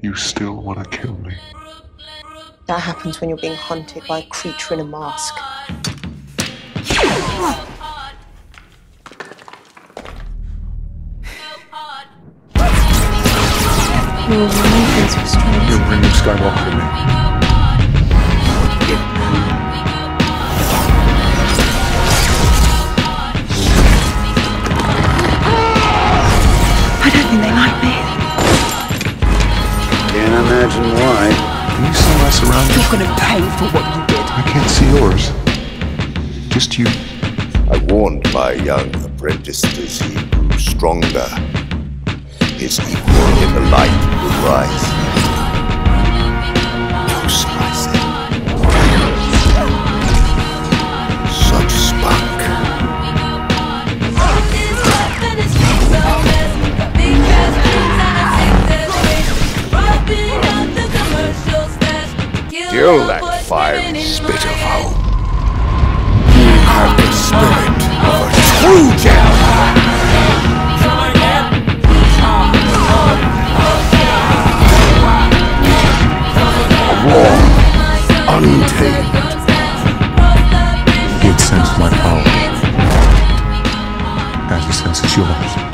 You still want to kill me? That happens when you're being hunted by a creature in a mask. Your ravens were strange. You're Ring of Skywalker to me. Can't imagine why. Can you see my surroundings? You're gonna pay for what you did. I can't see yours. Just you. I warned my young apprentice as he grew stronger. His equal in the light would rise. Still that fiery spit of hope. You have the spirit of a true Jedi. Raw, untamed. It sensed my power. As it senses yours.